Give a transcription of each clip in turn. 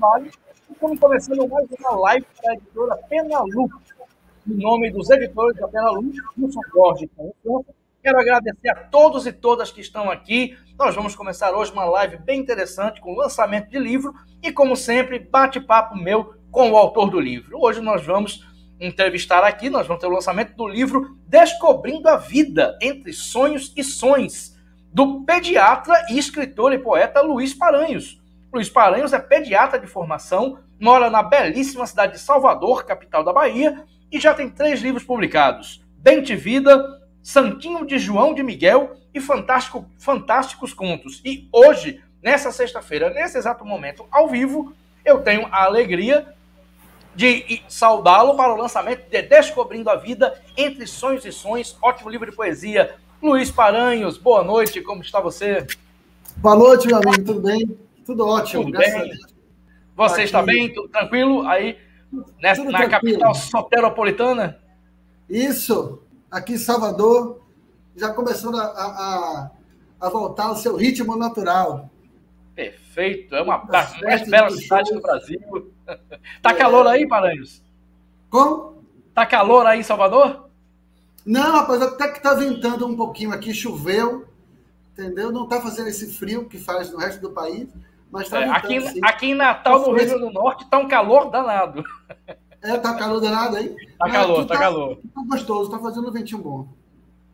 Carvalho e estamos começando mais uma live da editora Penalux. Em nome dos editores da Penalux, Wilson Borges Quero agradecer a todos e todas que estão aqui. Nós vamos começar hoje uma live bem interessante com lançamento de livro e, como sempre, bate-papo meu com o autor do livro. Hoje nós vamos entrevistar aqui, nós vamos ter o lançamento do livro Descobrindo a Vida entre Sonhos e Sonhos, do pediatra e escritor e poeta Luiz Paranhos. Luiz Paranhos é pediatra de formação, mora na belíssima cidade de Salvador, capital da Bahia, e já tem três livros publicados: Dente Vida, Santinho de João de Miguel e Fantástico, Fantásticos Contos. E hoje, nessa sexta-feira, nesse exato momento, ao vivo, eu tenho a alegria de saudá-lo para o lançamento de Descobrindo a Vida entre Sonhos e Sonhos, ótimo livro de poesia. Luiz Paranhos, boa noite, como está você? Boa noite, meu amigo, tudo bem? Tudo ótimo, tudo bem. Você está bem? Tudo tranquilo? Aí, nessa, na tranquilo. capital soteropolitana? Isso, aqui em Salvador, já começando a, a, a voltar ao seu ritmo natural. Perfeito, é uma das mais belas cidades do Brasil. Tá calor aí, Paranhos? Como? Tá calor aí em Salvador? Não, rapaz, até que tá ventando um pouquinho aqui, choveu, entendeu? Não tá fazendo esse frio que faz no resto do país, mas tá é, aqui, sim. aqui em Natal, no Rio Grande do Norte, tá um calor danado. É, tá calor danado aí? Tá calor, tá, tá calor. Tá gostoso, tá fazendo um ventinho bom.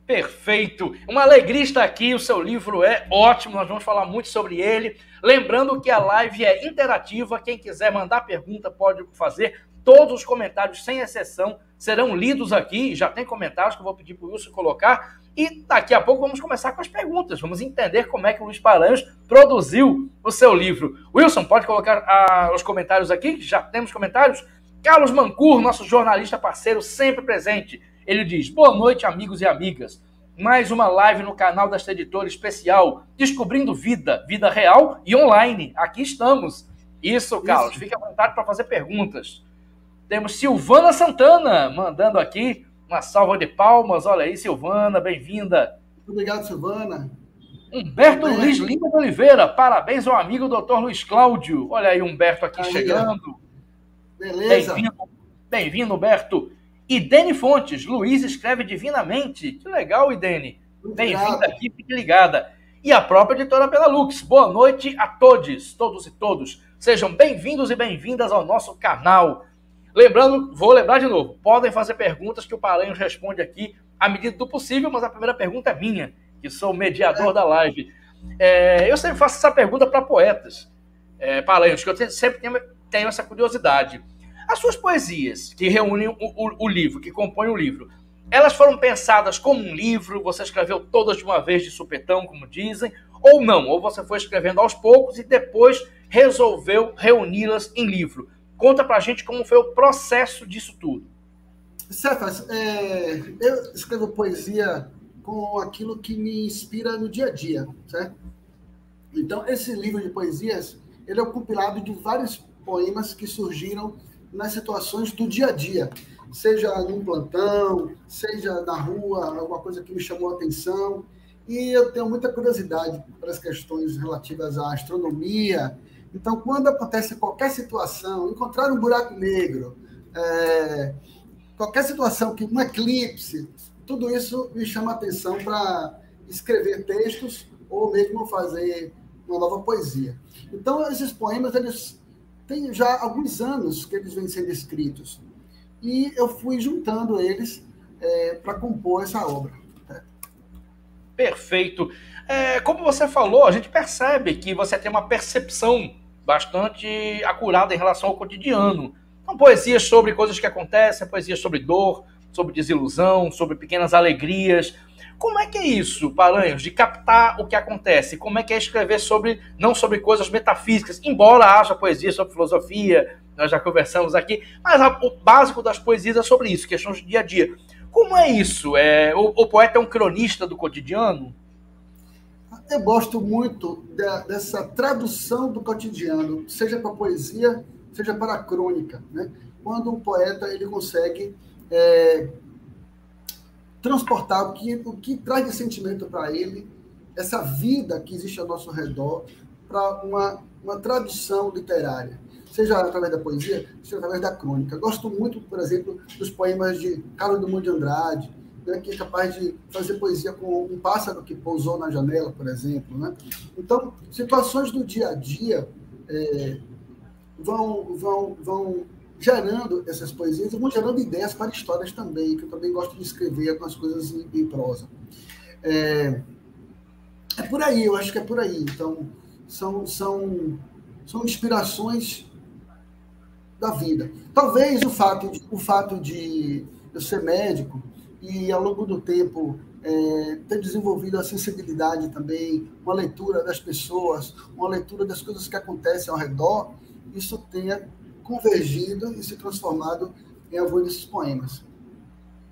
Perfeito. Uma alegria estar aqui. O seu livro é ótimo. Nós vamos falar muito sobre ele. Lembrando que a live é interativa. Quem quiser mandar pergunta pode fazer. Todos os comentários, sem exceção, serão lidos aqui. Já tem comentários que eu vou pedir para o Wilson colocar. E daqui a pouco vamos começar com as perguntas. Vamos entender como é que o Luiz Paranhos produziu o seu livro. Wilson, pode colocar ah, os comentários aqui? Já temos comentários? Carlos Mancur, nosso jornalista parceiro, sempre presente. Ele diz: Boa noite, amigos e amigas. Mais uma live no canal desta editora especial, Descobrindo Vida, vida real e online. Aqui estamos. Isso, Carlos. Isso. Fique à vontade para fazer perguntas. Temos Silvana Santana mandando aqui uma salva de palmas. Olha aí, Silvana, bem-vinda. Obrigado, Silvana. Humberto Luiz Lima de Oliveira, parabéns ao amigo doutor Luiz Cláudio. Olha aí, Humberto aqui aí, chegando. Beleza. Bem-vindo, bem-vindo, Humberto. Idene Fontes, Luiz escreve divinamente. Que legal, Idene. Bem-vinda aqui, fique ligada. E a própria editora Lux. Boa noite a todos, todos e todos. Sejam bem-vindos e bem-vindas ao nosso canal. Lembrando, vou lembrar de novo, podem fazer perguntas que o Paranhos responde aqui à medida do possível, mas a primeira pergunta é minha, que sou o mediador da live. É, eu sempre faço essa pergunta para poetas, é, Paranhos, que eu sempre tenho, tenho essa curiosidade. As suas poesias, que reúnem o, o, o, livro, que compõem o livro, elas foram pensadas como um livro, você escreveu todas de uma vez de supetão, como dizem, ou não? Ou você foi escrevendo aos poucos e depois resolveu reuni-las em livro? Conta pra gente como foi o processo disso tudo. Cefas, é, eu escrevo poesia com aquilo que me inspira no dia a dia, certo? Então, esse livro de poesias, ele é compilado de vários poemas que surgiram nas situações do dia a dia, seja num plantão, seja na rua, alguma coisa que me chamou a atenção. E eu tenho muita curiosidade para as questões relativas à astronomia. Então, quando acontece qualquer situação, encontrar um buraco negro, é, qualquer situação, que um eclipse, tudo isso me chama a atenção para escrever textos ou mesmo fazer uma nova poesia. Então, esses poemas, eles tem já alguns anos que eles vêm sendo escritos. E eu fui juntando eles é, para compor essa obra. Perfeito. É, como você falou, a gente percebe que você tem uma percepção bastante acurada em relação ao cotidiano. São poesias sobre coisas que acontecem, poesias sobre dor, sobre desilusão, sobre pequenas alegrias, como é que é isso, Paranhos, de captar o que acontece? Como é que é escrever sobre, não sobre coisas metafísicas, embora haja poesia sobre filosofia, nós já conversamos aqui, mas o básico das poesias é sobre isso, questões do dia a dia. Como é isso? É, o, o poeta é um cronista do cotidiano? Eu gosto muito dessa tradução do cotidiano, seja para poesia, seja para a crônica. Né? Quando o poeta ele consegue é, transportar o que, o que traz de sentimento para ele essa vida que existe ao nosso redor para uma, uma tradução literária, seja através da poesia, seja através da crônica. Gosto muito, por exemplo, dos poemas de Carlos Drummond de Andrade, né, que é capaz de fazer poesia com um pássaro que pousou na janela, por exemplo. Né? Então, situações do dia a dia é, vão, vão, vão gerando essas poesias e vão gerando ideias para histórias também, que eu também gosto de escrever algumas coisas em, em prosa. É, é por aí, eu acho que é por aí. Então, são, são, são inspirações da vida. Talvez o fato de, o fato de eu ser médico e, ao longo do tempo, é, ter desenvolvido a sensibilidade também, uma leitura das pessoas, uma leitura das coisas que acontecem ao redor, isso tenha convergido e se transformado em alguns desses poemas.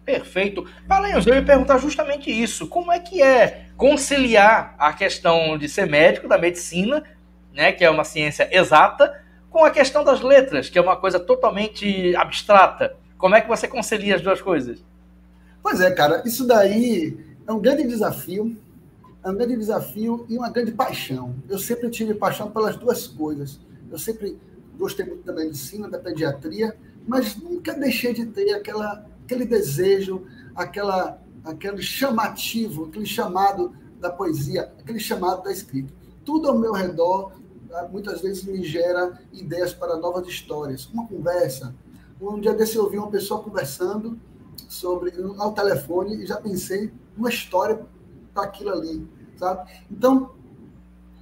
Perfeito. Palenhos, eu ia perguntar justamente isso. Como é que é conciliar a questão de ser médico, da medicina, né, que é uma ciência exata, com a questão das letras, que é uma coisa totalmente abstrata? Como é que você concilia as duas coisas? Pois é, cara, isso daí é um grande desafio, é um grande desafio e uma grande paixão. Eu sempre tive paixão pelas duas coisas. Eu sempre gostei muito da medicina, da pediatria, mas nunca deixei de ter aquela, aquele desejo, aquela, aquele chamativo, aquele chamado da poesia, aquele chamado da escrita. Tudo ao meu redor ah, muitas vezes me gera ideias para novas histórias. Uma conversa. Um dia desse eu ouvi uma pessoa conversando sobre ao telefone e já pensei uma história para aquilo ali, sabe? Então,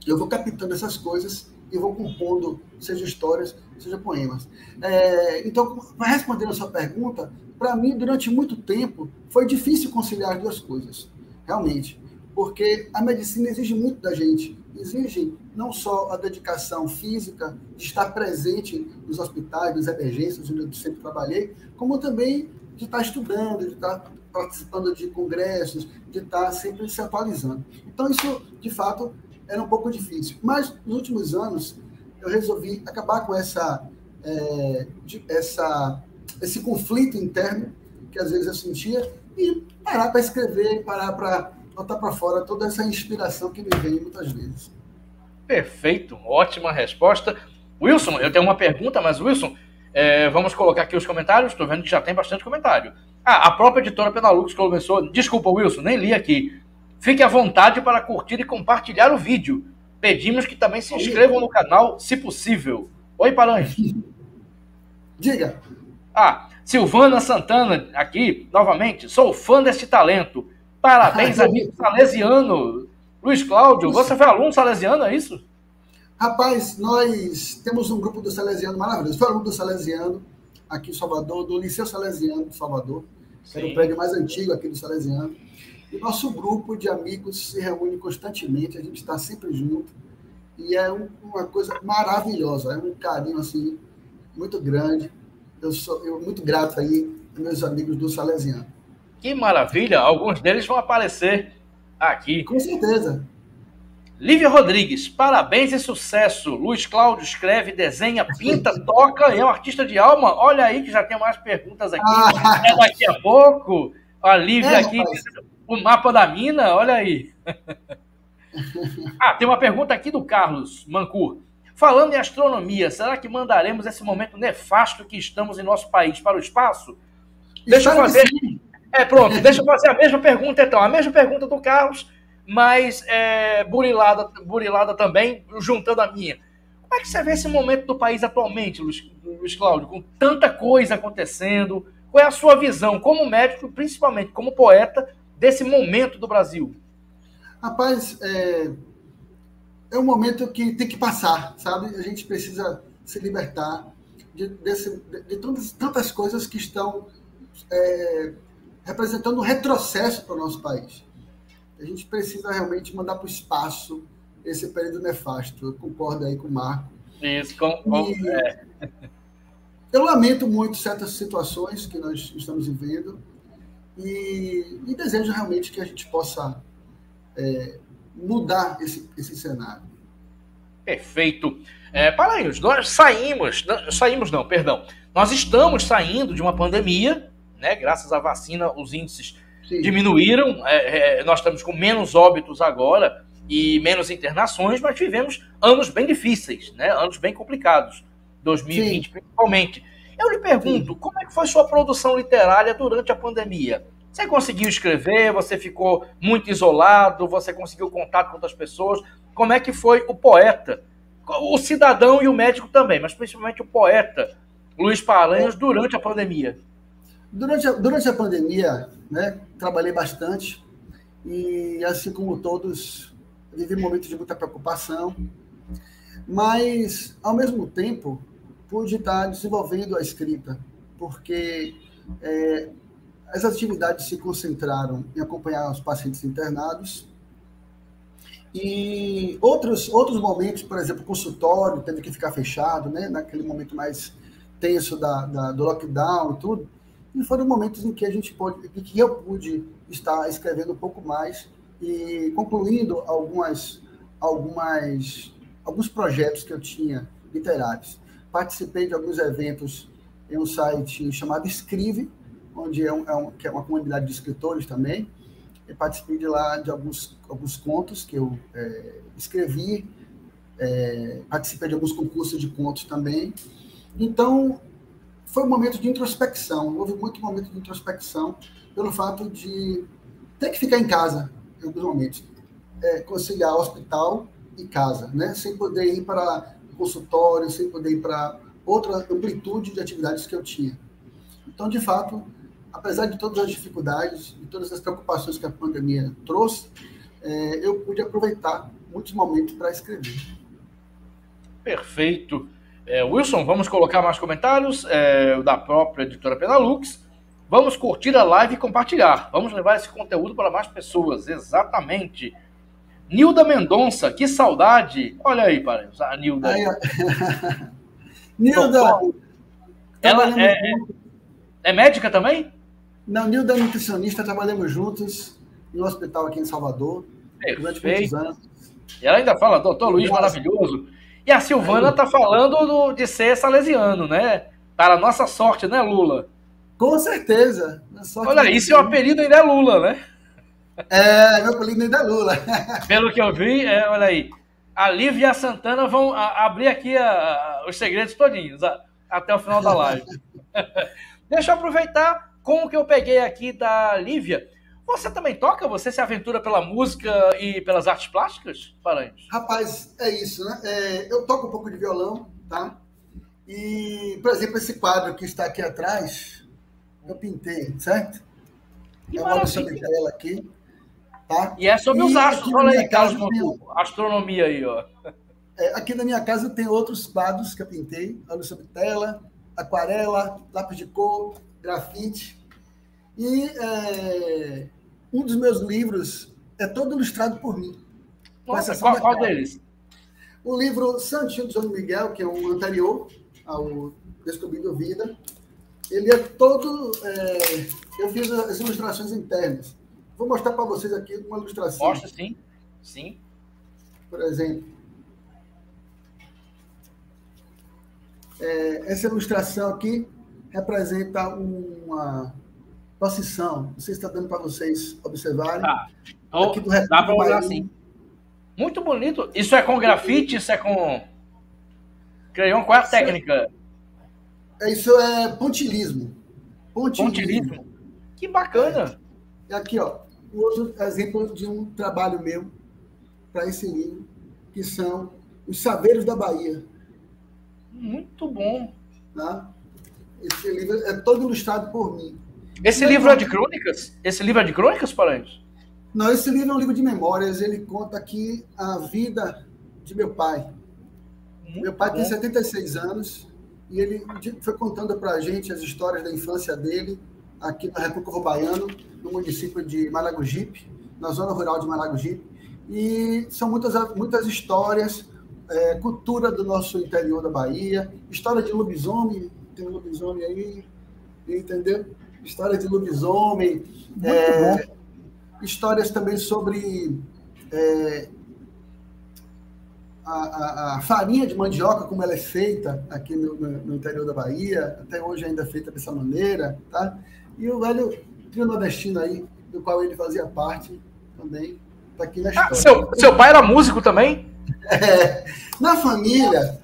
eu vou captando essas coisas e vou compondo, seja histórias, seja poemas. É, então, para responder a sua pergunta, para mim, durante muito tempo, foi difícil conciliar as duas coisas, realmente, porque a medicina exige muito da gente, exige não só a dedicação física, de estar presente nos hospitais, nas emergências, onde eu sempre trabalhei, como também de estar estudando, de estar participando de congressos, de estar sempre se atualizando. Então, isso, de fato, era um pouco difícil. Mas, nos últimos anos, eu resolvi acabar com essa, é, de, essa, esse conflito interno que às vezes eu sentia e parar para escrever, parar para botar para fora toda essa inspiração que me vem muitas vezes. Perfeito, ótima resposta. Wilson, eu tenho uma pergunta, mas Wilson, é, vamos colocar aqui os comentários. Estou vendo que já tem bastante comentário. Ah, a própria editora Penalux começou. Desculpa, Wilson, nem li aqui. Fique à vontade para curtir e compartilhar o vídeo. Pedimos que também se inscrevam no canal, se possível. Oi, Paranhos. Diga. Ah, Silvana Santana, aqui, novamente. Sou fã deste talento. Parabéns, amigo salesiano. Luiz Cláudio, você foi aluno salesiano, é isso? Rapaz, nós temos um grupo do Salesiano maravilhoso. Foi aluno do Salesiano aqui em Salvador, do Liceu Salesiano de Salvador, que era o prédio mais antigo aqui do Salesiano. E nosso grupo de amigos se reúne constantemente, a gente está sempre junto. E é um, uma coisa maravilhosa, é um carinho assim muito grande. Eu sou eu, muito grato aí meus amigos do Salesiano. Que maravilha! Alguns deles vão aparecer aqui. Com certeza. Lívia Rodrigues, parabéns e sucesso. Luiz Cláudio escreve, desenha, pinta, toca, é um artista de alma. Olha aí que já tem mais perguntas aqui. Ah. É daqui a pouco. A Lívia é, aqui, rapaz. o mapa da mina, olha aí. ah, tem uma pergunta aqui do Carlos Mancur. Falando em astronomia, será que mandaremos esse momento nefasto que estamos em nosso país para o espaço? Deixa eu fazer. É, pronto, deixa eu fazer a mesma pergunta então. A mesma pergunta do Carlos mas é, burilada, burilada também, juntando a minha. Como é que você vê esse momento do país atualmente, Luiz, Luiz Cláudio, com tanta coisa acontecendo? Qual é a sua visão, como médico, principalmente como poeta, desse momento do Brasil? Rapaz, é, é um momento que tem que passar, sabe? A gente precisa se libertar de, desse, de, de tantas, tantas coisas que estão é, representando um retrocesso para o nosso país a gente precisa realmente mandar para o espaço esse período nefasto. Eu concordo aí com o Marco. Isso, com, é. Eu lamento muito certas situações que nós estamos vivendo e, e desejo realmente que a gente possa é, mudar esse, esse cenário. Perfeito. É, para aí, nós saímos, não, saímos não, perdão, nós estamos saindo de uma pandemia, né, graças à vacina, os índices Sim. diminuíram, é, é, nós estamos com menos óbitos agora, e menos internações, mas tivemos anos bem difíceis, né? Anos bem complicados, 2020 Sim. principalmente. Eu lhe pergunto, Sim. como é que foi sua produção literária durante a pandemia? Você conseguiu escrever? Você ficou muito isolado? Você conseguiu contato com outras pessoas? Como é que foi o poeta, o cidadão e o médico também, mas principalmente o poeta Luiz Paranhos durante a pandemia? Durante a, durante a pandemia, né, trabalhei bastante e, assim como todos, vivi momentos de muita preocupação, mas, ao mesmo tempo, pude estar desenvolvendo a escrita, porque é, as atividades se concentraram em acompanhar os pacientes internados e outros, outros momentos, por exemplo, consultório teve que ficar fechado, né, naquele momento mais tenso da, da, do lockdown e tudo, e foram momentos em que a gente pode, em que eu pude estar escrevendo um pouco mais e concluindo algumas, algumas, alguns projetos que eu tinha literários. Participei de alguns eventos em um site chamado Escrive, onde é, um, é, um, que é uma comunidade de escritores também. Participei de lá de alguns, alguns contos que eu é, escrevi, é, participei de alguns concursos de contos também. Então, foi um momento de introspecção. Houve muito momento de introspecção pelo fato de ter que ficar em casa em alguns momentos. É, conciliar hospital e casa, né? Sem poder ir para consultório, sem poder ir para outra amplitude de atividades que eu tinha. Então, de fato, apesar de todas as dificuldades e todas as preocupações que a pandemia trouxe, é, eu pude aproveitar muitos momentos para escrever. Perfeito. É, Wilson, vamos colocar mais comentários é, da própria editora Penalux. Vamos curtir a live e compartilhar. Vamos levar esse conteúdo para mais pessoas. Exatamente. Nilda Mendonça, que saudade. Olha aí, parece, a Nilda. Aí, Nilda. ela é, é médica também? Não, Nilda é nutricionista, trabalhamos juntos no hospital aqui em Salvador. Perfeito. Durante muitos anos. E ela ainda fala, doutor Luiz, maravilhoso. E a Silvana está falando do, de ser salesiano, né? Para nossa sorte, né, Lula? Com certeza. Olha, isso é o apelido ainda é Lula, né? É, meu apelido ainda é Lula. Pelo que eu vi, é, olha aí. A Lívia e a Santana vão a, abrir aqui a, a, os segredos todinhos a, até o final da live. Deixa eu aproveitar com o que eu peguei aqui da Lívia. Você também toca? Você se aventura pela música e pelas artes plásticas, Paranhos? Rapaz, é isso, né? É, eu toco um pouco de violão, tá? E, por exemplo, esse quadro que está aqui atrás, eu pintei, certo? Que eu olho sobre ela aqui, tá? E é sobre e os astros, olha aí, Carlos tem... astronomia aí, ó. É, aqui na minha casa tem outros quadros que eu pintei, olho sobre tela, aquarela, lápis de cor, grafite. E é, um dos meus livros é todo ilustrado por mim. Nossa, qual, qual deles? O livro Santinho de João Miguel, que é o anterior ao Descobrindo Vida, ele é todo. É, eu fiz as ilustrações internas. Vou mostrar para vocês aqui uma ilustração. Mostra, sim. Sim. Por exemplo. É, essa ilustração aqui representa uma procissão. Não sei se está dando para vocês observarem. Tá. Oh, dá para olhar assim. Muito bonito. Isso é com grafite? Isso é com. Creion? Qual é a técnica? É, isso é pontilismo. Pontilismo. pontilismo. Que bacana. É. Aqui, ó. Um outro exemplo de um trabalho meu para esse livro, que são os Saveiros da Bahia. Muito bom. Tá? Esse livro é todo ilustrado por mim. Esse livro é de crônicas? Esse livro é de crônicas, Paranhos? Não, esse livro é um livro de memórias. Ele conta aqui a vida de meu pai. Muito meu pai bom. tem 76 anos e ele foi contando para a gente as histórias da infância dele aqui na República Baiano, no município de Maragogipe, na zona rural de Maragogipe. E são muitas, muitas histórias, é, cultura do nosso interior da Bahia, história de lobisomem, tem um lobisomem aí, entendeu? História de lobisomem, é, histórias também sobre é, a, a, a, farinha de mandioca, como ela é feita aqui no, no, no, interior da Bahia, até hoje ainda é feita dessa maneira, tá? E o velho trio nordestino aí, do qual ele fazia parte também, Tá aqui na Ah, história. seu, seu pai era músico também? É, na família,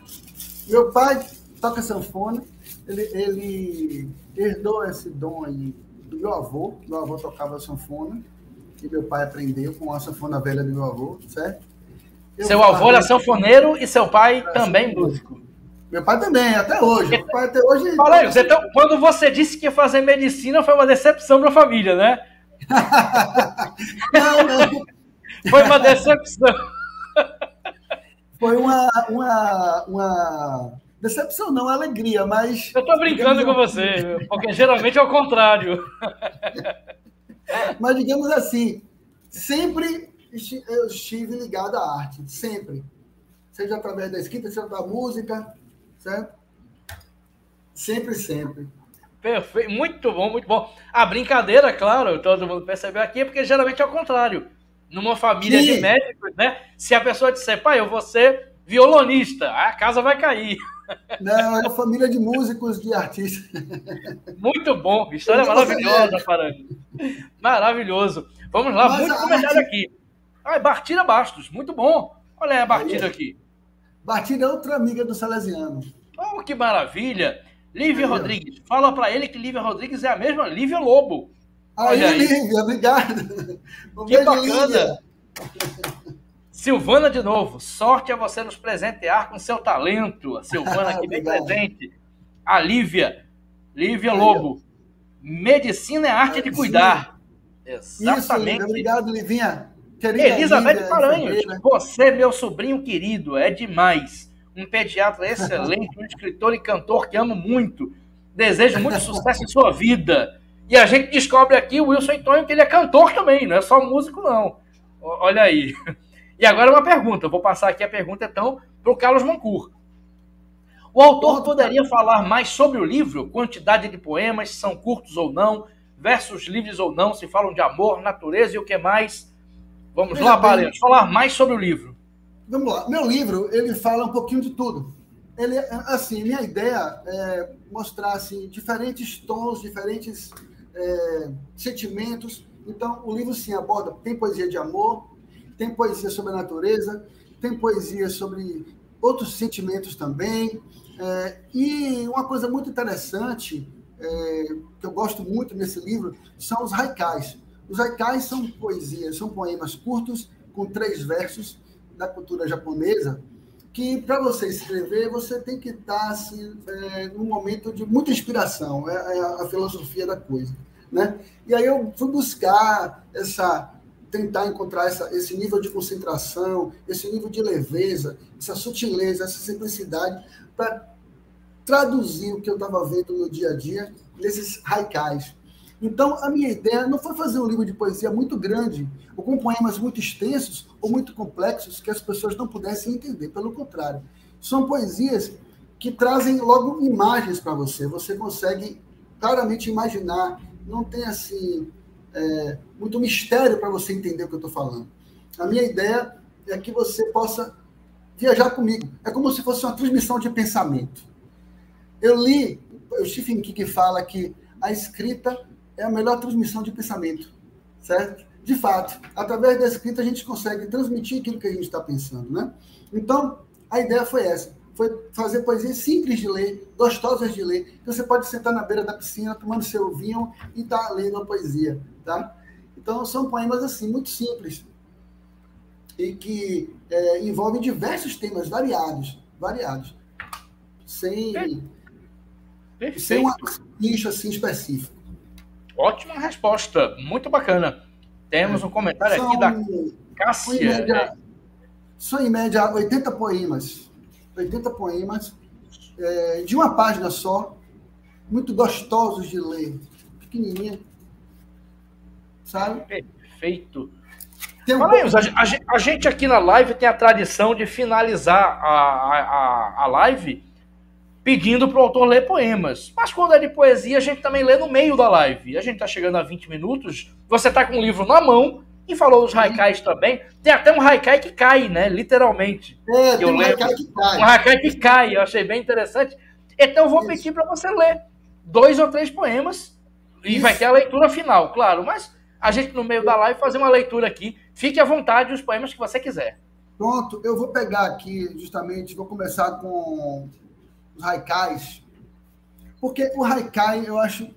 meu pai toca sanfona, ele, ele herdou esse dom aí do meu avô. Meu avô tocava sanfona e meu pai aprendeu com a sanfona velha do meu avô, certo? Eu seu avô era sanfoneiro e seu pai também músico. Meu pai também, até hoje. Meu pai até hoje. Fala aí, você, então, quando você disse que ia fazer medicina, foi uma decepção para a família, né? Não, não. Foi uma decepção. Foi uma, uma, uma decepção, não, alegria, mas. Eu tô brincando com você, porque geralmente é o contrário. Mas digamos assim, sempre eu estive ligado à arte, sempre. Seja através da escrita, seja da música, certo? Sempre, sempre. Perfeito, muito bom, muito bom. A brincadeira, claro, todo mundo percebeu aqui, é porque geralmente é o contrário. Numa família Sim. de médicos, né? Se a pessoa disser, pai, eu vou ser violonista, a casa vai cair. Não, é uma família de músicos, de artistas. Muito bom, história maravilhosa, Paranhos. Maravilhoso. Vamos lá, Mas muito a comentário aqui. Ah, Bartira Bastos, muito bom. Olha aí a Bartira Aí. aqui. Batida é outra amiga do Salesiano. Oh, que maravilha. Lívia Aí. Rodrigues, fala pra ele que Lívia Rodrigues é a mesma Lívia Lobo. Aí, Olha aí. Lívia, obrigado. Um Que bacana. Lívia. Silvana de novo, sorte a você nos presentear com seu talento. A Silvana aqui bem presente. A Lívia, Lívia. Lobo. Medicina é arte de cuidar. Isso. Exatamente. Obrigado, Livinha. Querida Elizabeth Paranhos, enfermeira. você, meu sobrinho querido, é demais. Um pediatra excelente, um escritor e cantor que amo muito. Desejo muito sucesso em sua vida. E a gente descobre aqui o Wilson Antônio que ele é cantor também, não é só músico, não. Olha aí. E agora uma pergunta. Eu vou passar aqui a pergunta, então, para o Carlos Mancur. O autor poderia falar mais sobre o livro? Quantidade de poemas, são curtos ou não? Versos livres ou não? Se falam de amor, natureza e o que mais? Vamos Veja lá, bem. Barreiros, falar mais sobre o livro. Vamos lá. Meu livro, ele fala um pouquinho de tudo. Ele, é, assim, minha ideia é mostrar assim, diferentes tons, diferentes é, sentimentos. Então, o livro sim aborda, tem poesia de amor, tem poesia sobre a natureza, tem poesia sobre outros sentimentos também. É, e uma coisa muito interessante, é, que eu gosto muito nesse livro, são os haikais. Os haikais são poesias, são poemas curtos, com três versos, da cultura japonesa, que para você escrever, você tem que estar assim, é, num momento de muita inspiração, é, é a, a filosofia da coisa. Né? E aí eu fui buscar essa, tentar encontrar essa, esse nível de concentração, esse nível de leveza, essa sutileza, essa simplicidade, para traduzir o que eu estava vendo no dia a dia nesses haikais. Então, a minha ideia não foi fazer um livro de poesia muito grande, ou com poemas muito extensos ou muito complexos que as pessoas não pudessem entender. Pelo contrário, são poesias que trazem logo imagens para você. Você consegue claramente imaginar. Não tem assim é, muito mistério para você entender o que eu estou falando. A minha ideia é que você possa viajar comigo. É como se fosse uma transmissão de pensamento. Eu li, o Stephen King fala que a escrita é a melhor transmissão de pensamento, certo? De fato, através da escrita a gente consegue transmitir aquilo que a gente está pensando, né? Então, a ideia foi essa, foi fazer poesias simples de ler, gostosas de ler, você pode sentar na beira da piscina, tomando seu vinho e estar tá lendo a poesia, tá? Então, são poemas assim, muito simples, e que é, envolvem diversos temas variados, variados, sem, Perfeito. sem um nicho assim específico. Ótima resposta, muito bacana. Temos um comentário São, aqui da em Cássia. média, são em média 80 poemas, 80 poemas é, de uma página só, muito gostosos de ler, pequenininha, sabe? Perfeito. Tem um aí, a, gente aqui na live tem a tradição de finalizar a, a, a- live pedindo para o autor ler poemas. Mas quando é de poesia, a gente também lê no meio da live. A gente está chegando a 20 minutos, você está com o livro na mão e falou dos haikais também. Tem até um haikai que cai, né? Literalmente. é, tem eu um lembro. haikai que Um cai. haikai que cai, eu achei bem interessante. Então eu vou Isso. pedir para você ler dois ou três poemas e Isso. vai ter a leitura final, claro. Mas a gente no meio da live fazer uma leitura aqui fique à vontade os poemas que você quiser. Pronto, eu vou pegar aqui, justamente, vou começar com os haikais, porque o haikai eu acho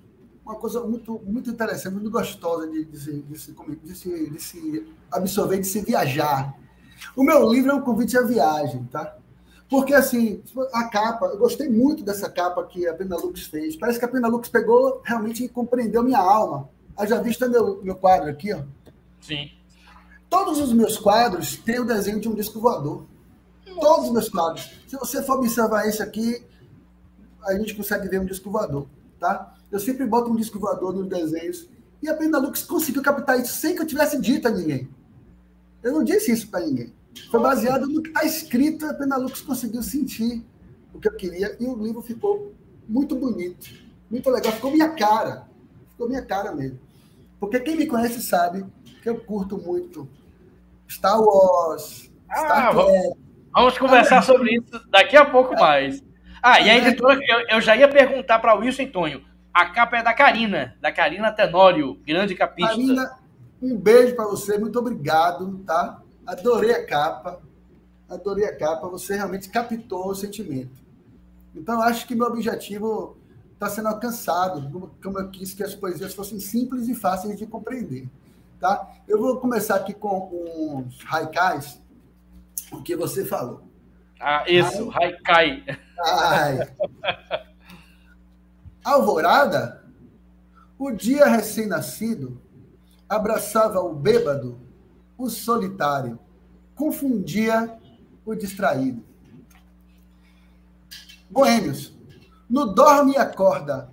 uma coisa muito, muito interessante, muito gostosa de, de, se, de, se, de, se, de se absorver, de se viajar. O meu livro é um convite à viagem, tá? Porque, assim, a capa, eu gostei muito dessa capa que a Penalux fez. Parece que a Penalux pegou realmente e compreendeu minha alma. Já vista meu, meu quadro aqui, ó? Sim. Todos os meus quadros têm o desenho de um disco voador. Todos os meus quadros. Se você for observar esse aqui, a gente consegue ver um disco voador, tá? Eu sempre boto um disco voador nos desenhos. E a Penalux conseguiu captar isso sem que eu tivesse dito a ninguém. Eu não disse isso para ninguém. Foi baseado no que está escrito, a Penalux conseguiu sentir o que eu queria e o livro ficou muito bonito, muito legal. Ficou minha cara. Ficou minha cara mesmo. Porque quem me conhece sabe que eu curto muito Star Wars, ah, Star Trek. Vamos conversar sobre isso daqui a pouco mais. Ah, e a editora, eu, eu já ia perguntar para o Wilson Tonho. A capa é da Karina, da Karina Tenório, grande capista. Karina, um beijo para você, muito obrigado, tá? Adorei a capa, adorei a capa, você realmente captou o sentimento. Então, acho que meu objetivo está sendo alcançado, como eu quis que as poesias fossem simples e fáceis de compreender. Tá? Eu vou começar aqui com os haikais, o que você falou. Ah, isso, haikai. Ai. Alvorada, o dia recém-nascido abraçava o bêbado, o solitário, confundia o distraído. Boêmios, no dorme e acorda,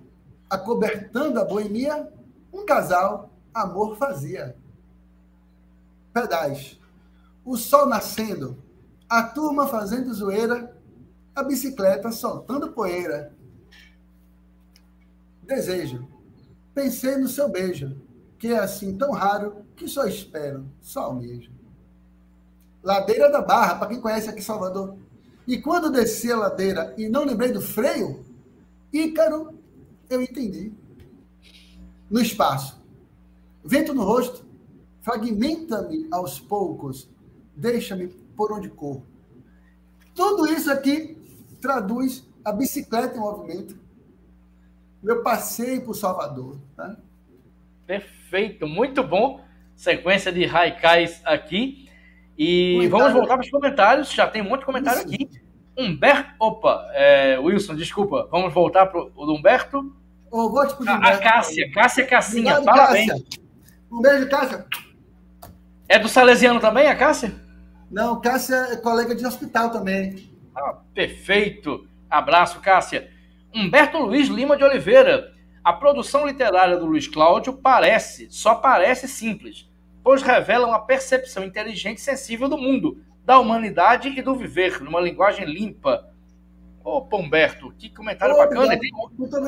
acobertando a boemia, um casal amor fazia. Pedais, o sol nascendo, a turma fazendo zoeira, a bicicleta soltando poeira. Desejo, pensei no seu beijo, que é assim tão raro que só espero, só almejo. Ladeira da Barra, para quem conhece aqui Salvador. E quando desci a ladeira e não lembrei do freio, Ícaro, eu entendi. No espaço. Vento no rosto, fragmenta-me aos poucos, deixa-me por onde corro. Tudo isso aqui traduz a bicicleta em movimento, meu passeio por Salvador. Tá? Perfeito, muito bom. Sequência de haikais aqui. E vamos voltar para os comentários. Já tem um monte de comentário Isso. aqui. Humberto. Opa, é, Wilson, desculpa. Vamos voltar para o Humberto. Oh, volte pro Humberto. A Cássia, Cássia Cassinha, Obrigado, parabéns. Cássia. Um beijo, Cássia. É do Salesiano também, a Cássia? Não, Cássia é colega de hospital também. Ah, perfeito. Abraço, Cássia. Humberto Luiz Lima de Oliveira. A produção literária do Luiz Cláudio parece, só parece simples, pois revela uma percepção inteligente e sensível do mundo, da humanidade e do viver, numa linguagem limpa. Ô, Humberto, que comentário Ô, bacana. E tem,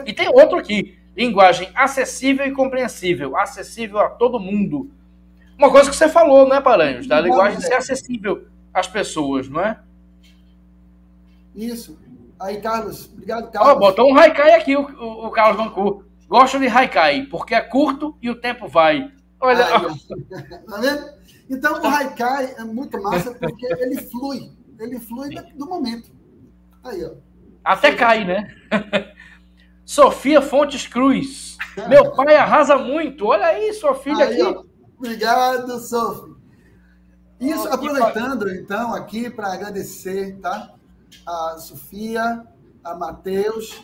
e tem outro aqui. Linguagem acessível e compreensível. Acessível a todo mundo. Uma coisa que você falou, né, Paranhos? Da linguagem ser acessível às pessoas, não é? Isso. Aí, Carlos, obrigado, Carlos. Oh, botou um haikai aqui, o, o, o Carlos Vancouver. Gosto de haikai, porque é curto e o tempo vai. Olha. Aí, tá vendo? Então, o haikai é muito massa porque ele flui. Ele flui do momento. Aí, ó. Até cai, né? Sofia Fontes Cruz. Meu pai arrasa muito. Olha aí, sua filha aí, aqui. Ó. Obrigado, Sofia. Isso, aproveitando, então, aqui para agradecer, tá? A Sofia, a Matheus,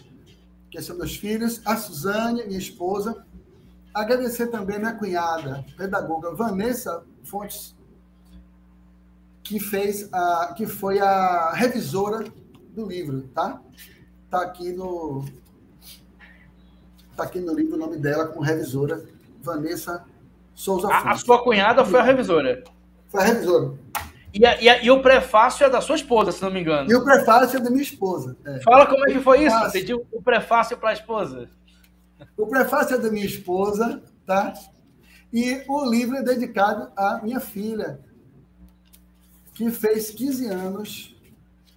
que são meus filhos, a Suzane, minha esposa. Agradecer também minha cunhada, pedagoga Vanessa Fontes, que fez a, que foi a revisora do livro, tá? Tá aqui no, Está aqui no livro o nome dela como revisora, Vanessa Souza a, a, sua cunhada foi a revisora? Foi a revisora. E, a, e, a, e, o prefácio é da sua esposa, se não me engano. E o prefácio é da minha esposa. É. Fala como é que foi isso. Pediu o prefácio para a esposa. O prefácio é da minha esposa, tá? E o livro é dedicado à minha filha, que fez 15 anos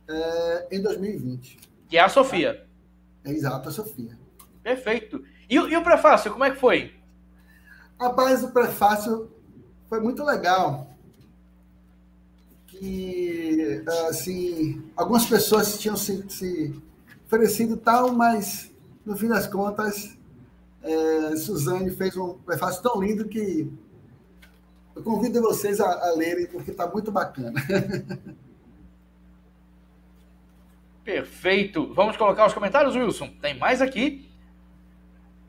é, em 2020. Que é a Sofia. É, exato, a Sofia. Perfeito. E, e o prefácio, como é que foi? Rapaz, o prefácio foi muito legal. que, assim, algumas pessoas tinham se, se oferecido tal, mas no fim das contas, é, Suzane fez um prefácio tão lindo que eu convido vocês a, a lerem, porque está muito bacana. Perfeito. Vamos colocar os comentários, Wilson. Tem mais aqui.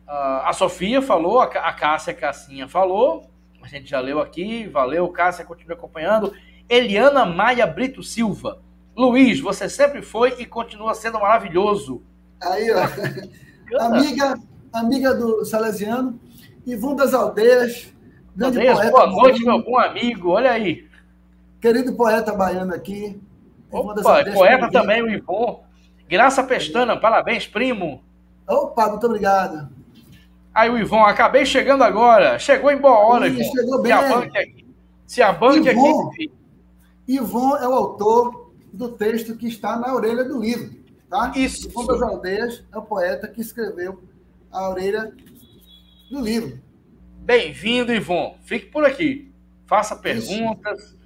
Uh, a Sofia falou, a, a Cássia Cassinha falou. A gente já leu aqui. Valeu, Cássia, continue acompanhando. Eliana Maia Brito Silva. Luiz, você sempre foi e continua sendo maravilhoso. Aí, ó. amiga, amiga do Salesiano, Ivon das Aldeias. Aldeias, boa noite, meu bom amigo. Olha aí. Querido poeta baiano aqui. Opa, poeta também, o Ivon. Graça Pestana, parabéns, primo. Opa, muito obrigado. Aí o Ivon, acabei chegando agora. Chegou em boa hora, Ih, Ivon. Chegou bem. Se a banca aqui. Se a banca Ivon, aqui. Ivon é o autor do texto que está na orelha do livro. Tá? Isso. Ivon das Aldeias é o poeta que escreveu a orelha do livro. Bem-vindo, Ivon. Fique por aqui. Faça perguntas. Isso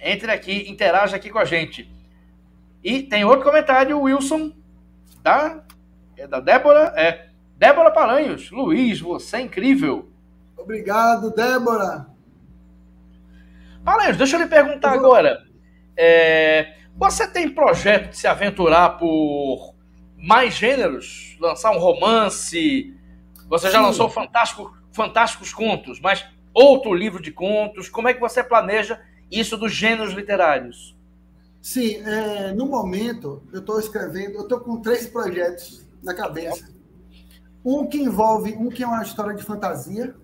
entre aqui, interaja aqui com a gente. E tem outro comentário, Wilson, da, é da Débora, é Débora Paranhos. Luiz, você é incrível. Obrigado, Débora. Paranhos, deixa eu lhe perguntar eu vou... agora. É, você tem projeto de se aventurar por mais gêneros? Lançar um romance? Você já Sim. lançou fantástico, Fantásticos Contos, mas outro livro de contos? Como é que você planeja isso dos gêneros literários? Sim, é, no momento eu estou escrevendo, eu estou com três projetos na cabeça. Um que envolve, um que é uma história de fantasia,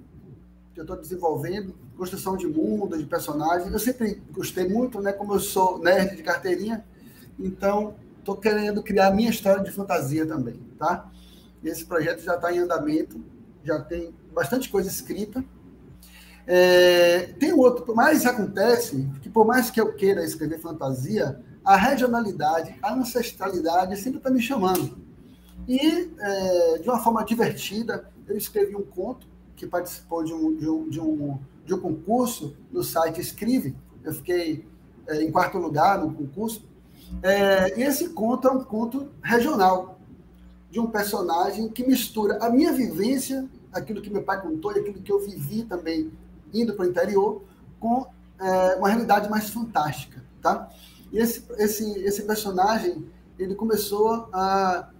que eu estou desenvolvendo, construção de mundo, de personagens. Eu sempre gostei muito, né? Como eu sou nerd de carteirinha, então estou querendo criar minha história de fantasia também, tá? Esse projeto já está em andamento, já tem bastante coisa escrita. É, tem outro, mas acontece que por mais que eu queira escrever fantasia, a regionalidade, a ancestralidade sempre está me chamando. E, é, de uma forma divertida, eu escrevi um conto que participou de um, de um, de um, de um concurso no site Escreve. Eu fiquei é, em quarto lugar no concurso. É, e esse conto é um conto regional, de um personagem que mistura a minha vivência, aquilo que meu pai contou e aquilo que eu vivi também indo para o interior com é, uma realidade mais fantástica, tá? E esse, esse, esse personagem, ele começou a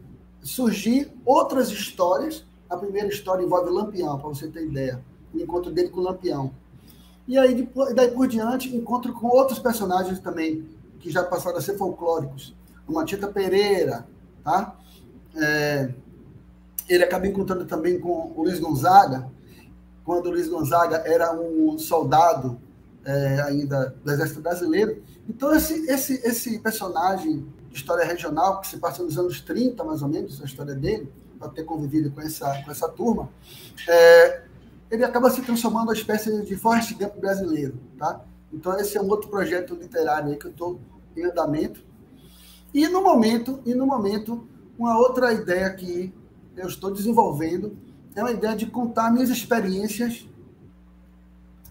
surgir outras histórias. A primeira história envolve Lampião, para você ter ideia. O encontro dele com o Lampião. E aí, daí por diante, encontro com outros personagens também, que já passaram a ser folclóricos. Uma Tita Pereira, tá? É, ele acaba encontrando também com o Luiz Gonzaga, quando Luiz Gonzaga era um soldado é, ainda do Exército Brasileiro. Então, esse, esse, esse personagem de história regional, que se passa nos anos 30, mais ou menos, a história dele, para ter convivido com essa, com essa turma, é, ele acaba se transformando uma espécie de Forrest Gump brasileiro. Tá? Então, esse é um outro projeto literário que eu estou em andamento. E no momento, e no momento, uma outra ideia que eu estou desenvolvendo é uma ideia de contar minhas experiências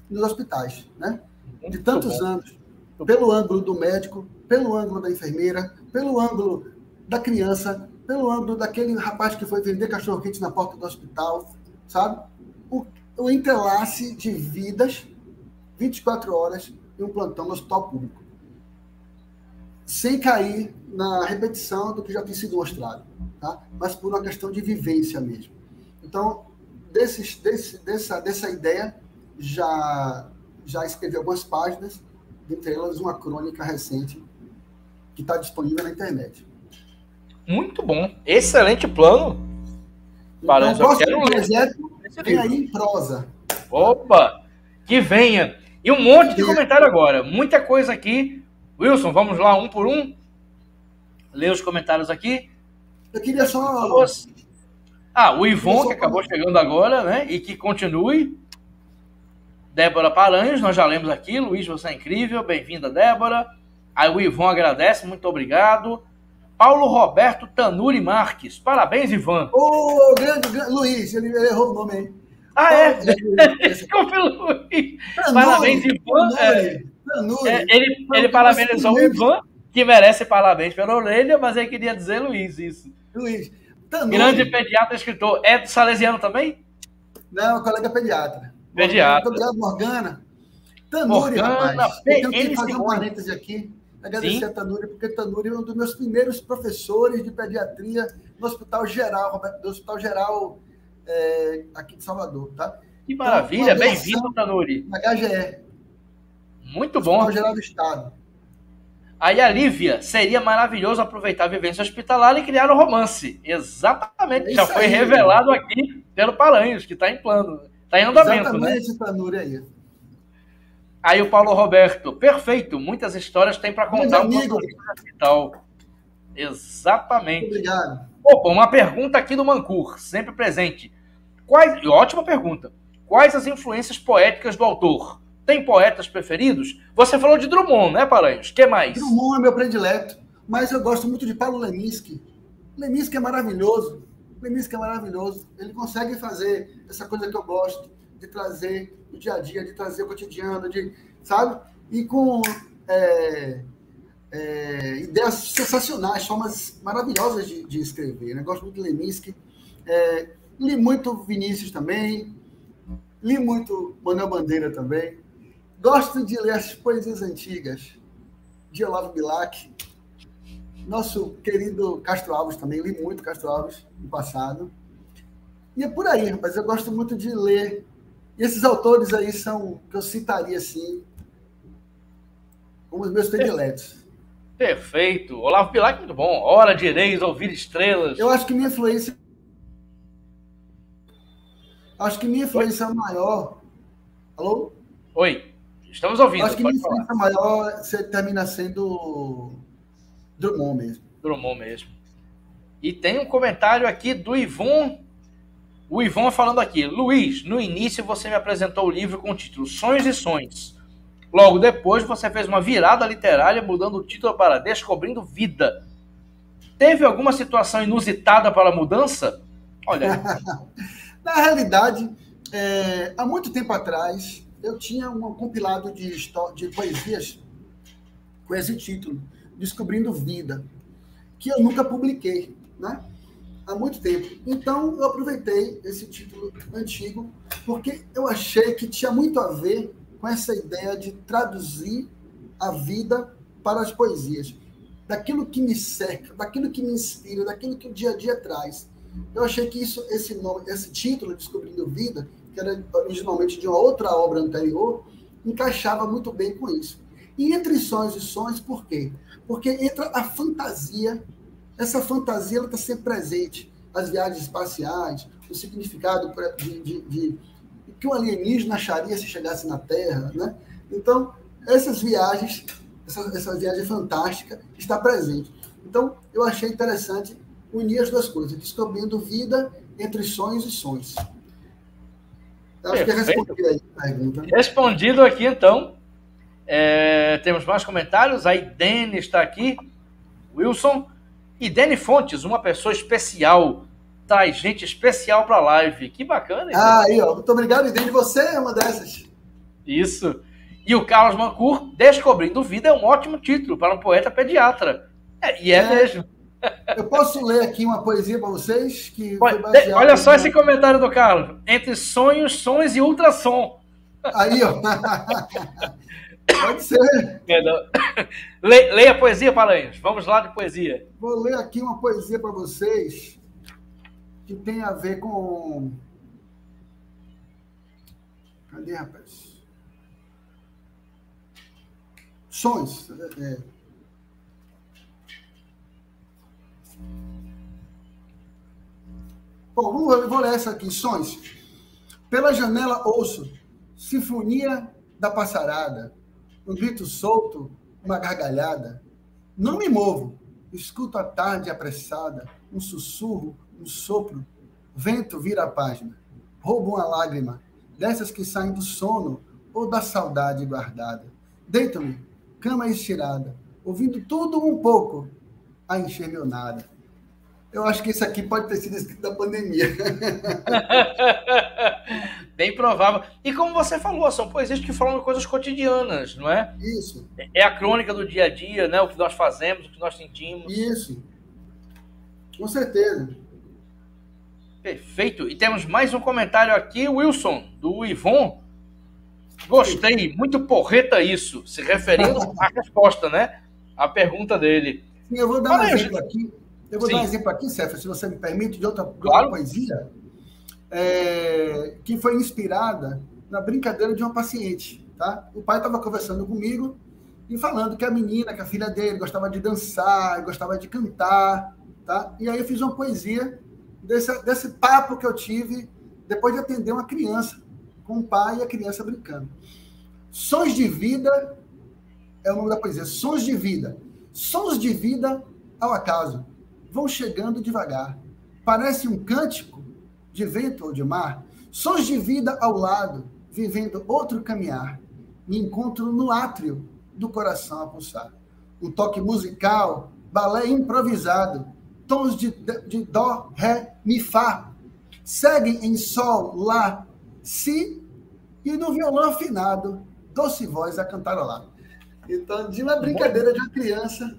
nos hospitais, né? De tantos anos, pelo ângulo do médico, pelo ângulo da enfermeira, pelo ângulo da criança, pelo ângulo daquele rapaz que foi vender cachorro-quente na porta do hospital, sabe? O, o entrelace de vidas 24 horas em um plantão no hospital público. Sem cair na repetição do que já tem sido mostrado, tá? Mas por uma questão de vivência mesmo. Então, desses, desse, dessa, dessa ideia, já, já escrevi algumas páginas, dentre elas uma crônica recente que está disponível na internet. Muito bom. Excelente plano. Então, o próximo projeto vem aí em prosa. Opa! Que venha. E um monte de comentário agora. Muita coisa aqui. Wilson, vamos lá um por um? Ler os comentários aqui. Eu queria só ah, o Ivon, que acabou chegando agora, né? E que continue. Débora Paranhos, nós já lemos aqui. Luiz, você é incrível. Bem-vinda, Débora. Aí o Ivon agradece, muito obrigado. Paulo Roberto Tanuri Marques. Parabéns, Ivan. Ô, oh, grande, grande, Luiz, ele errou o nome aí. Ah, é? Desculpe, Luiz. Parabéns, Ivan. É, É, ele ele parabenizou o Ivan, que merece parabéns pela orelha, mas ele queria dizer Luiz, isso. Luiz. Tanuri. Grande pediatra escritor. É do Salesiano também? Não, colega pediatra. Pediatra. Obrigado, Morgana. Tanuri, Morgana, rapaz. Eu tenho que fazer um parêntese aqui. Agradecer Sim. a Tanuri, porque Tanuri é um dos meus primeiros professores de pediatria no Hospital Geral, no Hospital Geral é, aqui de Salvador, tá? Que maravilha, então, bem-vindo, Tanuri. Na HGE. Muito bom. Hospital Geral do Estado. Aí a Lívia, seria maravilhoso aproveitar a vivência hospitalar e criar um romance. Exatamente, é já foi aí, revelado aqui pelo Paranhos, que está em plano, está em andamento, Exatamente, né? Tanuri aí. Aí o Paulo Roberto, perfeito, muitas histórias tem para contar no hospital. Exatamente. Obrigado. Opa, uma pergunta aqui do Mancur, sempre presente. Quais, ótima pergunta. Quais as influências poéticas do autor? Tem poetas preferidos? Você falou de Drummond, né, Paranhos? que mais? Drummond é meu predileto, mas eu gosto muito de Paulo Leminski. Leminski é maravilhoso. Leminski é maravilhoso. Ele consegue fazer essa coisa que eu gosto, de trazer o dia a dia, de trazer o cotidiano, de, sabe? E com é, é, ideias sensacionais, formas maravilhosas de, de escrever. Né? Gosto muito de Leminski. É, li muito Vinícius também. Li muito Manuel Bandeira também. Gosto de ler as poesias antigas de Olavo Bilac. Nosso querido Castro Alves também. Li muito Castro Alves no passado. E é por aí, rapaz. Eu gosto muito de ler. E esses autores aí são que eu citaria assim como os meus prediletos. Perfeito. Olavo Bilac, muito bom. Hora de Reis, Ouvir Estrelas. Eu acho que minha influência. Acho que minha influência Oi? maior. Alô? Oi, estamos ouvindo. Acho que minha falar. maior você termina sendo Drummond mesmo. Drummond mesmo. E tem um comentário aqui do Ivon. O Ivon falando aqui. Luiz, no início você me apresentou o livro com o título Sonhos e Sonhos. Logo depois, você fez uma virada literária, mudando o título para Descobrindo Vida. Teve alguma situação inusitada para a mudança? Olha. Na realidade, é, há muito tempo atrás, eu tinha um compilado de, de poesias com esse título, Descobrindo Vida, que eu nunca publiquei, né? Há muito tempo. Então, eu aproveitei esse título antigo, porque eu achei que tinha muito a ver com essa ideia de traduzir a vida para as poesias, daquilo que me cerca, daquilo que me inspira, daquilo que o dia a dia traz. Eu achei que isso, esse nome, esse título, Descobrindo Vida, que era originalmente de uma outra obra anterior, encaixava muito bem com isso. E entre sonhos e sonhos, por quê? Porque entra a fantasia, essa fantasia está sempre presente. As viagens espaciais, o significado de, de, de que um alienígena acharia se chegasse na Terra, né? Então, essas viagens, essa, essa viagem fantástica está presente. Então, eu achei interessante unir as duas coisas, descobrindo vida entre sonhos e sonhos. Acho que respondi aí a pergunta. Respondido aqui, então. É, temos mais comentários. Aí, Dene está aqui. Wilson. E Dene Fontes, uma pessoa especial traz gente especial para a live. Que bacana. Hein? Ah, aí, ó. Muito obrigado, Idene. Você é uma dessas. Isso. E o Carlos Mancur, Descobrindo Vida, é um ótimo título para um poeta pediatra. É, e é, é, mesmo. Eu posso ler aqui uma poesia para vocês? que Olha só esse comentário do Carlos. Entre sonhos, sons e ultrassom. Aí, ó. Pode ser. Leia a poesia, Paranhos. Vamos lá de poesia. Vou ler aqui uma poesia para vocês que tem a ver com. Cadê, rapaz? Sonhos. É. Bom, vou, ler essa aqui. Sonhos. Pela janela ouço sinfonia da passarada, um grito solto, uma gargalhada. Não me movo, escuto a tarde apressada, um sussurro, um sopro, vento vira a página, rouba uma lágrima, dessas que saem do sono ou da saudade guardada. Deito-me, cama estirada, ouvindo tudo um pouco, a encher meu nada. Eu acho que isso aqui pode ter sido escrito da pandemia. Bem provável. E como você falou, são poesias que falam de coisas cotidianas, não é? Isso. É a crônica do dia a dia, né? O que nós fazemos, o que nós sentimos. Isso. Com certeza. Perfeito. E temos mais um comentário aqui, Wilson, do Ivon. Gostei, muito porreta isso, se referindo à resposta, né? A pergunta dele. Sim, eu vou dar um exemplo aqui. Eu vou Sim. dar um exemplo aqui, Céfalo, se você me permite, de outra, claro. outra poesia, é, que foi inspirada na brincadeira de uma paciente. Tá? O pai estava conversando comigo e falando que a menina, que a filha dele, gostava de dançar, gostava de cantar. Tá? E aí eu fiz uma poesia desse, desse papo que eu tive depois de atender uma criança, com o pai e a criança brincando. Sons de vida é o nome da poesia. Sons de vida. Sons de vida ao acaso. Vão chegando devagar. Parece um cântico de vento ou de mar. Sons de vida ao lado, vivendo outro caminhar. Me encontro no átrio do coração a pulsar. Um toque musical, balé improvisado, tons de, de dó, ré, mi, fá. Seguem em sol, lá, si, e no violão afinado, doce voz a cantarolar. Então, de uma brincadeira de uma criança.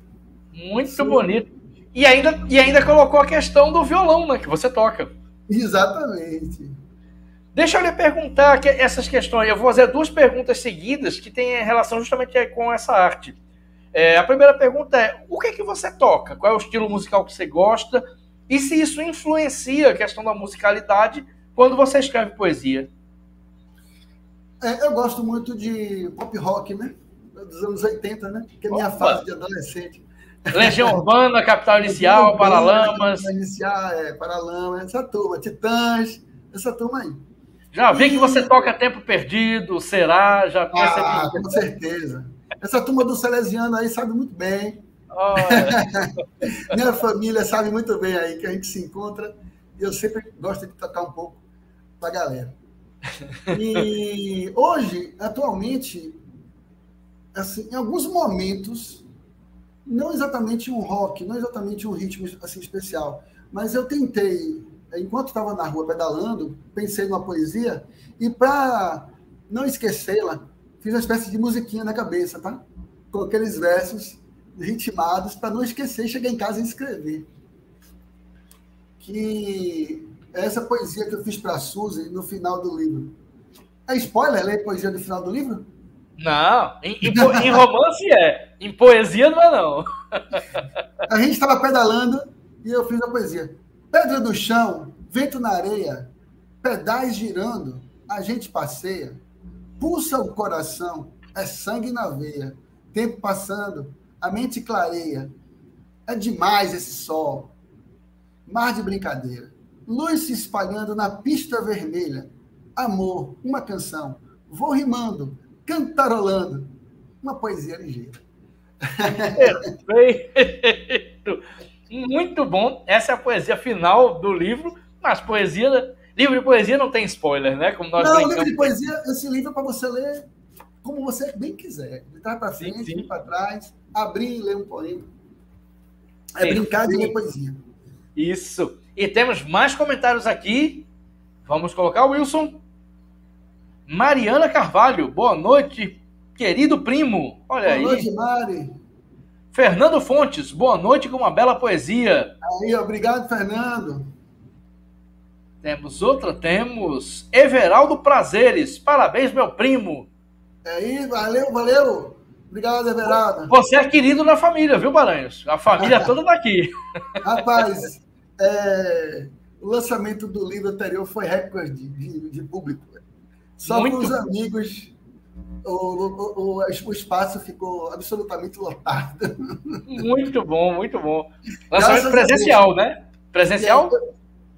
Muito sim. bonito. E ainda, e ainda colocou a questão do violão, né? Que você toca. Exatamente. Deixa eu lhe perguntar que essas questões. Eu vou fazer duas perguntas seguidas que têm relação justamente com essa arte. É, a primeira pergunta é: o que é que você toca? Qual é o estilo musical que você gosta? E se isso influencia a questão da musicalidade quando você escreve poesia? É, eu gosto muito de pop rock, né? Dos anos 80, né? Que é a minha Opa. fase de adolescente. Legião Urbana, Capital Inicial, Paralamas. Capital Inicial, é, Paralamas, essa turma, Titãs, essa turma aí. Já vi que você toca Tempo Perdido, Será, já percebi. Ah, com certeza. Essa turma do Salesiano aí sabe muito bem. Oh. Minha família sabe muito bem aí que a gente se encontra e eu sempre gosto de tocar um pouco para a galera. E hoje, atualmente, assim, em alguns momentos, não exatamente um rock, não exatamente um ritmo assim especial, mas eu tentei, enquanto estava na rua pedalando, pensei numa poesia e para não esquecê-la, fiz uma espécie de musiquinha na cabeça, tá? Com aqueles versos ritmados para não esquecer, chegar em casa e escrever. Que é essa poesia que eu fiz para a Suzy no final do livro. É spoiler ler poesia no final do livro? Não, em, em, em, romance é. Em poesia não é, não. A gente estava pedalando e eu fiz a poesia. Pedra no chão, vento na areia, pedais girando, a gente passeia. Pulsa o coração, é sangue na veia. Tempo passando, a mente clareia. É demais esse sol. Mar de brincadeira. Luz se espalhando na pista vermelha. Amor, uma canção. Vou rimando, cantarolando uma poesia ligeira. Perfeito! Muito bom. Essa é a poesia final do livro, mas poesia. Livro de poesia não tem spoiler, né? Como nós não, brincamos. livro de poesia, esse livro é para você ler como você bem quiser. De trás para frente, para trás, abrir e ler um poema. É Perfeito. brincar de ler poesia. Isso. E temos mais comentários aqui. Vamos colocar o Wilson. Mariana Carvalho, boa noite, querido primo. Olha boa aí. Boa noite, Mari. Fernando Fontes, boa noite com uma bela poesia. Aí, obrigado, Fernando. Temos outra, temos Everaldo Prazeres. Parabéns, meu primo. É aí, valeu, valeu. Obrigado, Everaldo. Você é querido na família, viu, Baranhos? A família toda daqui. Rapaz, é, o lançamento do livro anterior foi recorde de, de público. Só Muito com os amigos o, o, o, o, espaço ficou absolutamente lotado. Muito bom, muito bom. Lançamento presencial, né? Presencial? É,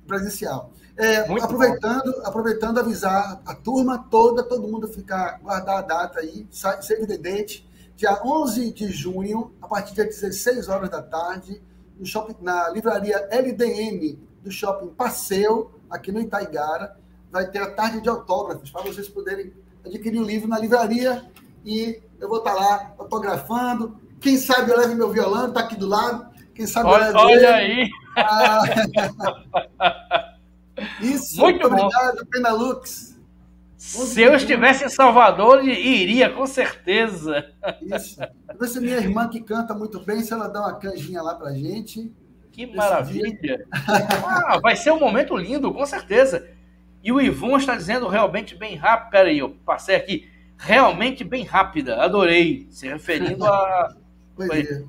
presencial. É, aproveitando, bom. aproveitando avisar a turma toda, todo mundo ficar, guardar a data aí, save the date, dia 11 de junho, a partir das 16 horas da tarde, no shopping, na livraria LDM do shopping Passeio, aqui no Itaigara, vai ter a tarde de autógrafos, para vocês poderem adquirir o livro na livraria e eu vou estar lá autografando. Quem sabe eu levo meu violão, está aqui do lado. Quem sabe olha, olha aí. Ah, isso, muito, muito obrigado, Penalux. Se eu estivesse em Salvador, iria, com certeza. Isso. Vê se minha irmã que canta muito bem, se ela dá uma canjinha lá pra gente. Que maravilha! Ah, vai ser um momento lindo, com certeza. E o Ivon está dizendo realmente bem rápido. Peraí, eu passei aqui. Realmente bem rápida. Adorei. Se referindo a. É.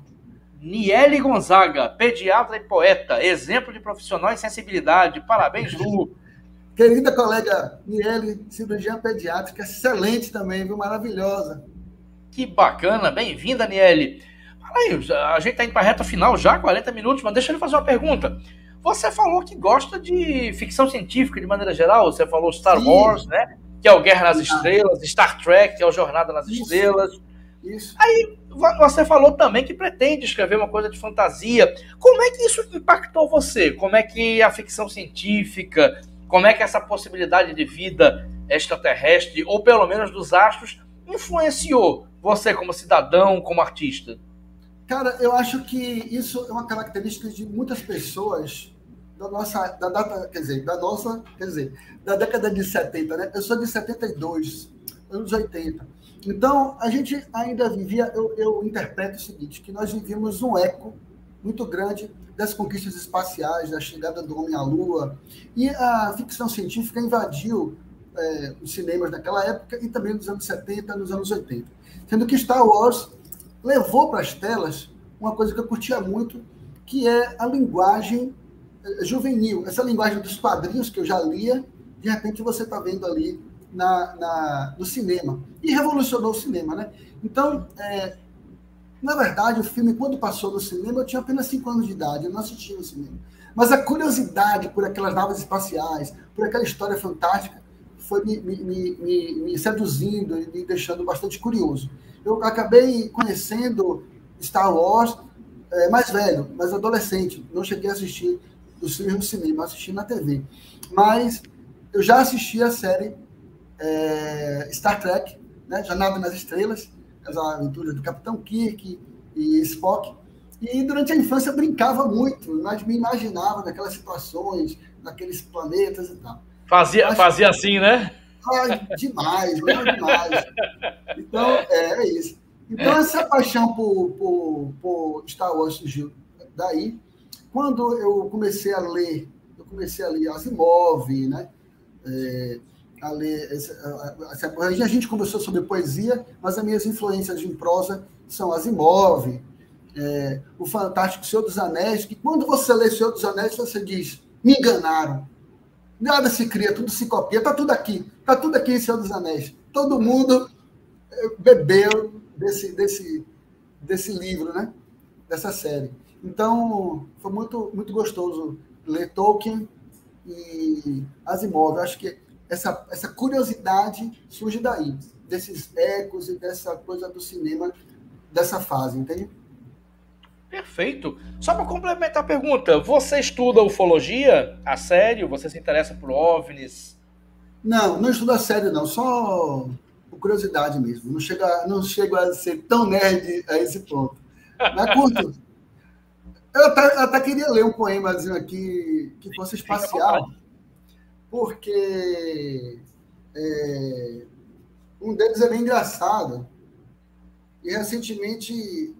Niele Gonzaga, pediatra e poeta, exemplo de profissional e sensibilidade. Parabéns, Lu. Querida colega Niele, cirurgiã pediátrica, excelente também, viu? Maravilhosa. Que bacana, bem-vinda, Niele. Aí, a gente está indo para a reta final já, 40 minutos, mas deixa eu lhe fazer uma pergunta. Você falou que gosta de ficção científica de maneira geral, você falou Star Sim. Wars, né? Que é o Guerra nas Estrelas, Star Trek, que é o Jornada nas Isso. Estrelas. Isso. Aí você falou também que pretende escrever uma coisa de fantasia. Como é que isso impactou você? Como é que a ficção científica, como é que essa possibilidade de vida extraterrestre, ou pelo menos dos astros, influenciou você como cidadão, como artista? Cara, eu acho que isso é uma característica de muitas pessoas da nossa, da data, quer dizer, da nossa, quer dizer, da década de 70, né? Eu sou de 72, anos 80. Então, a gente ainda vivia, eu, eu interpreto o seguinte, que nós vivíamos um eco muito grande das conquistas espaciais, da chegada do homem à Lua, e a ficção científica invadiu é, os cinemas daquela época e também nos anos 70, nos anos 80. Sendo que Star Wars levou para as telas uma coisa que eu curtia muito, que é a linguagem é, juvenil, essa linguagem dos quadrinhos que eu já lia, de repente você está vendo ali na, na, no cinema. E revolucionou o cinema, né? Então, é, na verdade, o filme, quando passou no cinema, eu tinha apenas 5 anos de idade, eu não assistia no cinema. Mas a curiosidade por aquelas naves espaciais, por aquela história fantástica, foi me, me, me, me seduzindo e me deixando bastante curioso. Eu acabei conhecendo Star Wars é, mais velho, mais adolescente. Não cheguei a assistir os filmes no cinema, assisti na TV. Mas eu já assisti a série é, Star Trek, né, Jornada nas Estrelas, as aventuras do Capitão Kirk e Spock. E durante a infância brincava muito, mas me imaginava naquelas situações, naqueles planetas e tal. Fazia, fazia assim, né? Ai, demais, né? demais. Então, é, é, isso. Então, essa paixão por, por, por Star Wars surgiu daí. Quando eu comecei a ler, eu comecei a ler Asimov, né? É, a ler. Essa, a, a gente conversou sobre poesia, mas as minhas influências em prosa são Asimov, é, o Fantástico Senhor dos Anéis, que quando você lê Senhor dos Anéis, você diz: me enganaram. Nada se cria, tudo se copia, está tudo aqui, está tudo aqui em Senhor dos Anéis. Todo mundo é, bebeu desse, desse, desse livro, né? dessa série. Então, foi muito, muito gostoso ler Tolkien e Asimov. Acho que essa, essa curiosidade surge daí, desses ecos e dessa coisa do cinema, dessa fase, entende? Perfeito. Só para complementar a pergunta, você estuda ufologia a sério? Você se interessa por OVNIs? Não, não estudo a sério, não. Só por curiosidade mesmo. Não chega, não chego a ser tão nerd a esse ponto. Mas curto. Eu até, até queria ler um poemazinho aqui que fosse espacial porque é, um deles é bem engraçado. E recentemente,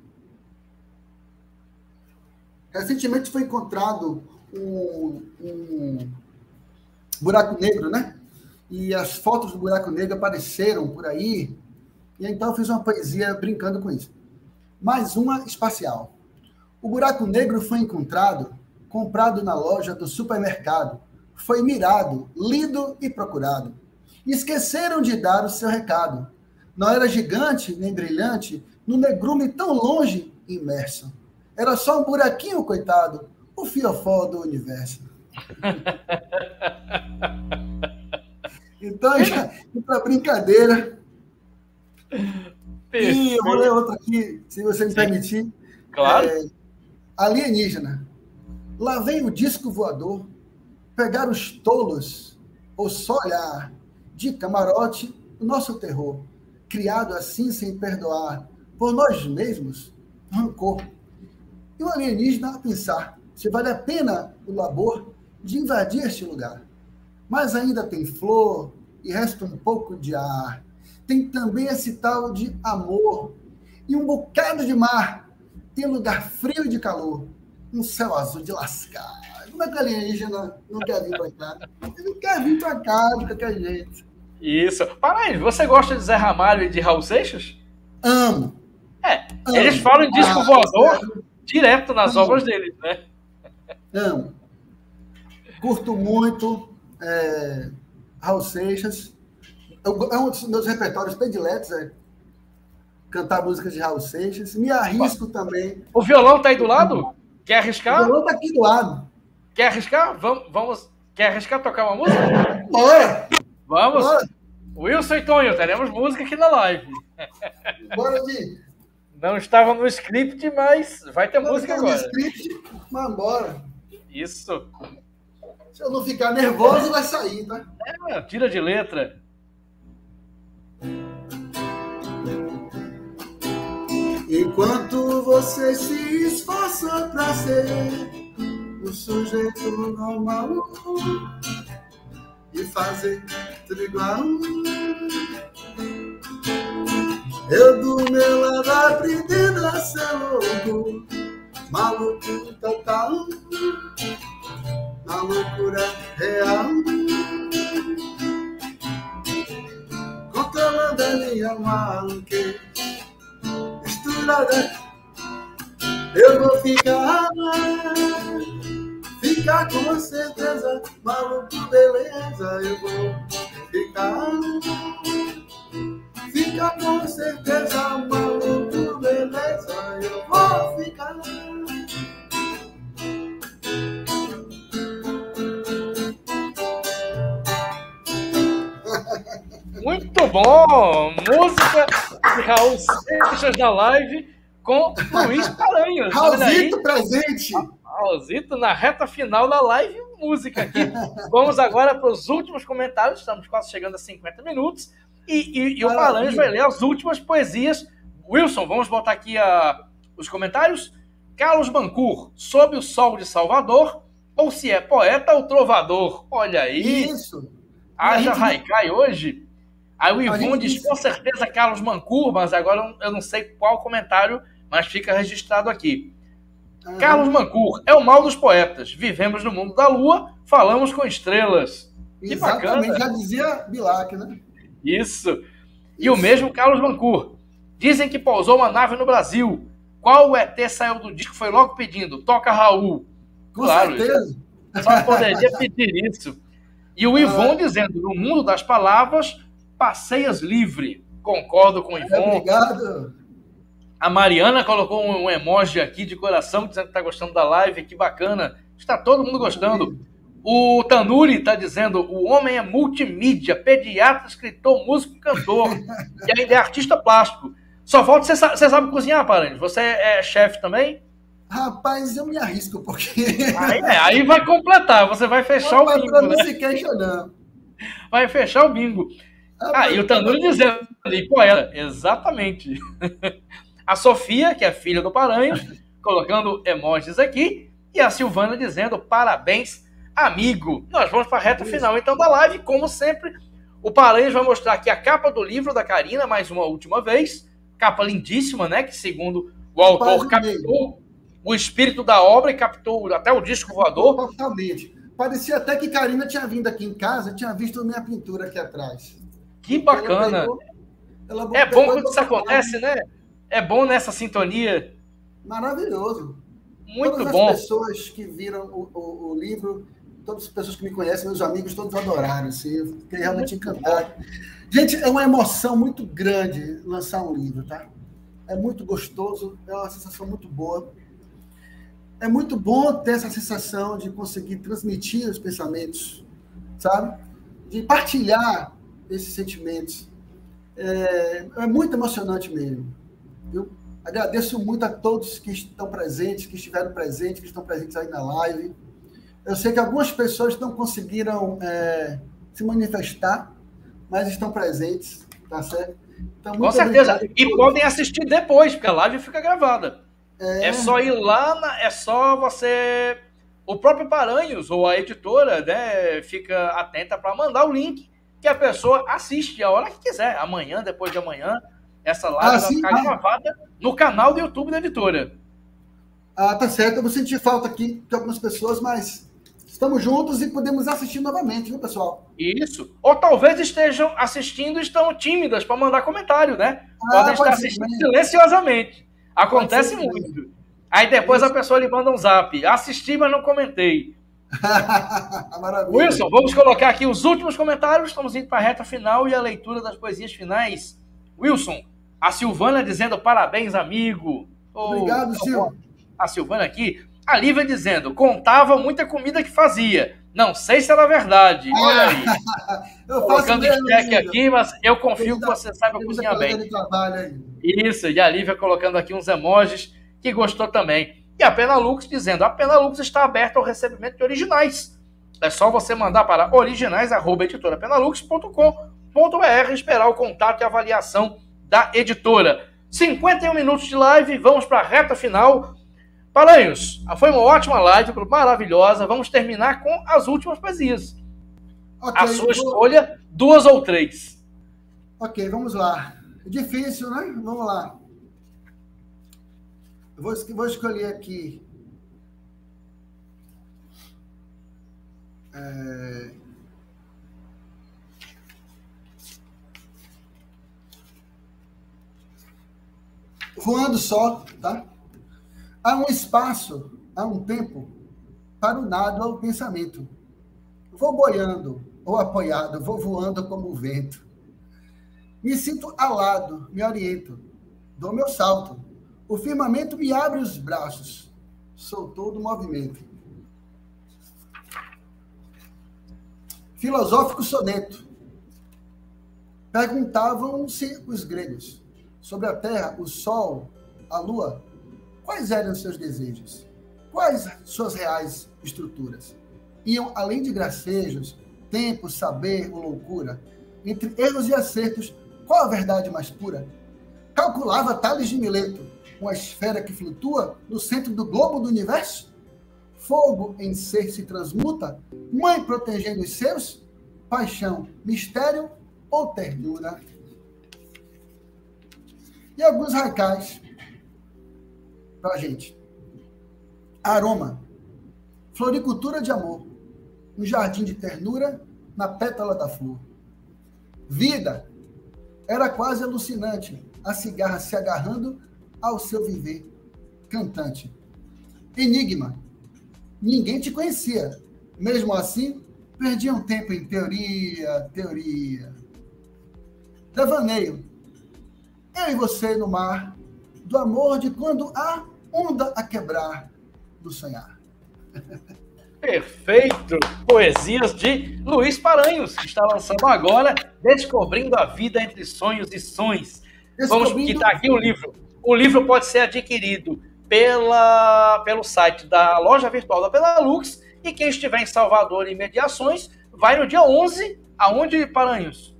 recentemente foi encontrado um, um buraco negro, né? E as fotos do buraco negro apareceram por aí. E então eu fiz uma poesia brincando com isso. Mais uma espacial. O buraco negro foi encontrado, comprado na loja do supermercado foi mirado, lido e procurado. Esqueceram de dar o seu recado. Não era gigante nem brilhante, no negrume tão longe imerso. Era só um buraquinho, coitado, o fiofó do universo. então, já, para brincadeira. Perfeito. E eu vou ler outra aqui, se você me permitir. Claro. É, alienígena. Lá vem o disco voador pegar os tolos ou só olhar de camarote o nosso terror, criado assim sem perdoar, por nós mesmos, rancor. E o alienígena a pensar se vale a pena o labor de invadir este lugar. Mas ainda tem flor e resta um pouco de ar. Tem também esse tal de amor e um bocado de mar. Tem lugar frio e de calor. Um céu azul de lascar. Como é que o alienígena não quer vir para cá? Ele quer vir para cá de qualquer jeito. Isso. Para aí, você gosta de Zé Ramalho e de Raul Seixas? Amo. É, amo. eles falam em disco ah, voador direto nas obras deles, né? Amo. Curto muito é, Raul Seixas. Eu, é um dos meus repertórios prediletos, é cantar músicas de Raul Seixas. Me arrisco também. O violão tá aí do lado? Quer arriscar? O violão tá aqui do lado. Quer arriscar? Vamos, vamos. Quer arriscar tocar uma música? Bora! Vamos! Bora. Wilson e Tonho, teremos música aqui na live. Bora, Di. Não estava no script, mas vai ter não música agora. No script, mas bora. Isso. Se eu não ficar nervoso, vai sair, tá? É, tira de letra. Enquanto você se esforça pra ser o sujeito normal e fazer tudo igual. Eu do meu lado aprendendo a ser louco, maluco total, na loucura real. Controlando a minha maluqueira, misturada, eu vou ficar. Ficar com certeza, maluco, beleza, eu vou ficar. Ficar com certeza, maluco, beleza, eu vou ficar. Muito bom! Música de Raul Seixas da live com Luiz Paranhos. Raulzito presente! Raulzito na reta final da live, música aqui. Vamos agora para os últimos comentários, estamos quase chegando a 50 minutos. E, e, e o Paranhos vai ler as últimas poesias. Wilson, vamos botar aqui a, os comentários. Carlos Bancur, Sob o Sol de Salvador, ou se é poeta ou trovador. Olha aí. Isso. Haja gente... Haikai hoje. Aí o Ivon diz, com certeza, Carlos Mancur, mas agora eu não sei qual comentário, mas fica registrado aqui. Carlos Mancur, é o mal dos poetas. Vivemos no mundo da lua, falamos com estrelas. Que Exatamente, bacana. já dizia Bilac, né? Isso. E Isso. o mesmo Carlos Mancur. Dizem que pousou uma nave no Brasil. Qual o ET saiu do disco foi logo pedindo, toca Raul. Com claro, certeza. Só poderia pedir isso. E o Ivon ah. dizendo, no mundo das palavras, passeias livre. Concordo com o Ivon. Obrigado. A Mariana colocou um emoji aqui de coração dizendo que está gostando da live, que bacana. Está todo mundo gostando. O Tanuri está dizendo: o homem é multimídia, pediatra, escritor, músico, cantor. e ainda é artista plástico. Só falta você, você sabe cozinhar, Paranhos? Você é chefe também? Rapaz, eu me arrisco, porque. Aí, é, aí vai completar, você vai fechar o, o bingo. Não né? se queixa, não. Vai fechar o bingo. Ah, ah e o Tanuri dizendo, e poeta, exatamente. A Sofia, que é filha do Paranhos, colocando emojis aqui. E a Silvana dizendo parabéns, amigo. Nós vamos para a reta final então da live. Como sempre, o Paranhos vai mostrar aqui a capa do livro da Karina, mais uma última vez. Capa lindíssima, né? Que segundo o autor captou o espírito da obra e captou até o disco voador. Totalmente. Parecia até que Karina tinha vindo aqui em casa, tinha visto minha pintura aqui atrás. Que bacana. Ela pegou, ela é bom quando isso acontece, né? É bom nessa sintonia. Maravilhoso. Muito todas bom. As pessoas que viram o, o, o, livro, todas as pessoas que me conhecem, meus amigos, todos adoraram. Assim, eu fiquei realmente encantado. Gente, é uma emoção muito grande lançar um livro, tá? É muito gostoso, é uma sensação muito boa. É muito bom ter essa sensação de conseguir transmitir os pensamentos, sabe? De partilhar esses sentimentos. É, é muito emocionante mesmo. Eu agradeço muito a todos que estão presentes, que estiveram presentes, que estão presentes aí na live. Eu sei que algumas pessoas não conseguiram é, se manifestar, mas estão presentes, tá certo? Então, Com certeza. E podem assistir depois, porque a live fica gravada. É... é só ir lá, na, é só você. O próprio Paranhos ou a editora, né, fica atenta para mandar o link que a pessoa assiste a hora que quiser, amanhã, depois de amanhã. Essa live ah, vai ficar ah. gravada no canal do YouTube da editora. Ah, tá certo. Eu vou sentir falta aqui de algumas pessoas, mas estamos juntos e podemos assistir novamente, viu, pessoal? Isso. Ou talvez estejam assistindo e estão tímidas para mandar comentário, né? Ah, Podem estar assistindo silenciosamente. Acontece muito. Aí depois a pessoa lhe manda um zap. Assisti, mas não comentei. Wilson, vamos colocar aqui os últimos comentários. Estamos indo para a reta final e a leitura das poesias finais. Wilson, a Silvana dizendo parabéns, amigo. Obrigado, oh, Silvana. A Silvana aqui. A Lívia dizendo, contava muita comida que fazia. Não sei se era verdade. Olha aí. eu Colocando cheque aqui, mas eu confio que você saiba cozinhar bem. Isso, e a Lívia colocando aqui uns emojis que gostou também. E a Penalux dizendo, a Penalux está aberta ao recebimento de originais. É só você mandar para originais.editorapenalux.com.br esperar o contato e avaliação da editora. 51 minutos de live, vamos para a reta final. Paranhos, foi uma ótima live, maravilhosa. Vamos terminar com as últimas poesias. Okay, a sua vou... escolha, duas ou três. Ok, vamos lá. É difícil, né? Vamos lá. Eu vou, vou escolher aqui. É... voando só, tá? Há um espaço, há um tempo para o nado ao pensamento. Vou boiando ou apoiado, vou voando como o vento. Me sinto alado, me oriento, dou meu salto. O firmamento me abre os braços, sou todo movimento. Filosófico soneto. Perguntavam-se os gregos sobre a terra, o sol, a lua, quais eram os seus desejos? Quais suas reais estruturas? Iam além de gracejos, tempo, saber ou loucura? Entre erros e acertos, qual a verdade mais pura? Calculava Tales de Mileto, uma esfera que flutua no centro do globo do universo? Fogo em ser se transmuta, mãe protegendo os seus? Paixão, mistério ou ternura? E alguns raicais para a gente. Aroma. Floricultura de amor. Um jardim de ternura na pétala da flor. Vida. Era quase alucinante. A cigarra se agarrando ao seu viver cantante. Enigma. Ninguém te conhecia. Mesmo assim, perdiam tempo em teoria, teoria. Devaneio eu e você no mar, do amor de quando há onda a quebrar do sonhar. Perfeito! Poesias de Luiz Paranhos, que está lançando agora Descobrindo a Vida entre Sonhos e Sonhos. Vamos quitar aqui o livro. O livro pode ser adquirido pela, pelo site da loja virtual da Penalux e quem estiver em Salvador e Mediações vai no dia 11, aonde, Paranhos?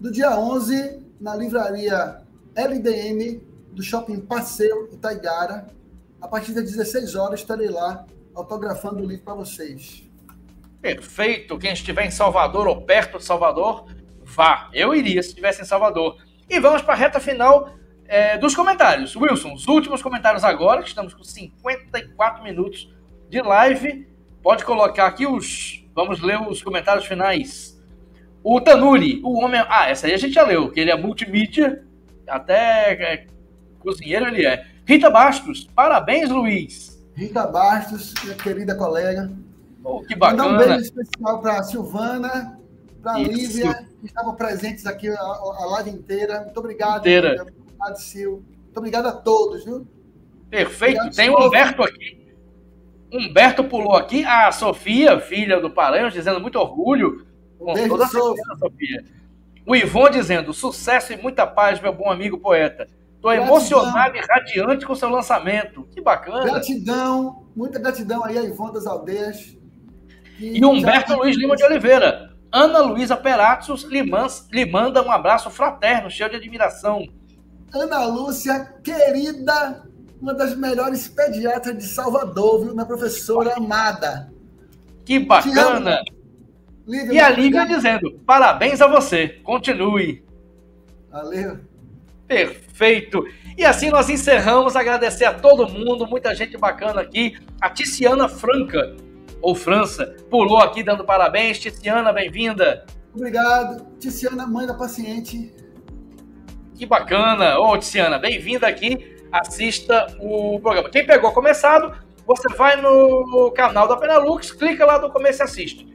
No dia 11, na livraria LDM do Shopping Passeio Itaigara. A partir das 16 horas estarei lá autografando o livro para vocês. Perfeito. Quem estiver em Salvador ou perto de Salvador, vá. Eu iria se estivesse em Salvador. E vamos para a reta final é, dos comentários. Wilson, os últimos comentários agora, que estamos com 54 minutos de live. Pode colocar aqui os. Vamos ler os comentários finais. O Tanuri, o homem. Ah, essa aí a gente já leu, que ele é multimídia até é, cozinheiro ele é. Rita Bastos, parabéns, Luiz. Rita Bastos, minha querida colega. Oh, que bacana. Mandar um beijo especial para a Silvana, para a Lívia, que estavam presentes aqui a, a live inteira. Muito obrigado. Inteira. Muito obrigado, Sil. Muito obrigado a todos, viu? Perfeito. Obrigado, Tem o Humberto aqui. Humberto pulou aqui. A Sofia, filha do Paranhos, dizendo muito orgulho. Com beijo, toda Sofia. O Ivon dizendo: sucesso e muita paz, meu bom amigo poeta. Estou emocionado e radiante com o seu lançamento. Que bacana. Gratidão, muita gratidão aí a Ivon das Aldeias. E Humberto Luiz Lima de Oliveira. Ana Luísa Perazos lhe manda um abraço fraterno, cheio de admiração. Ana Lúcia, querida, uma das melhores pediatras de Salvador, viu? Minha professora amada. Que bacana! Lívia, e a Lívia dizendo: parabéns a você, continue. Valeu. Perfeito. E assim nós encerramos. Agradecer a todo mundo, muita gente bacana aqui. A Ticiana Franca, ou França, pulou aqui dando parabéns. Ticiana, bem-vinda. Obrigado. Ticiana, mãe da paciente. Que bacana. Ô, Ticiana, bem-vinda aqui. Assista o programa. Quem pegou começado, você vai no canal da Penalux, clica lá no começo e assiste.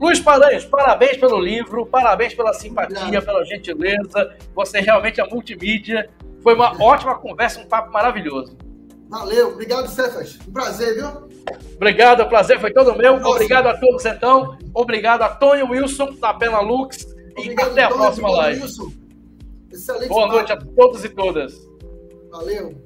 Luiz Paranhos, parabéns pelo livro, parabéns pela simpatia, Obrigado. pela gentileza. Você realmente é multimídia. Foi uma ótima conversa, um papo maravilhoso. Valeu, obrigado, Cefas. Um prazer, viu? Obrigado, o prazer foi todo meu. Nossa. Obrigado a todos, então. Obrigado a Tony Wilson, da Pena Lux. e até a próxima live. Wilson. Excelente Boa noite a todos e todas. Valeu.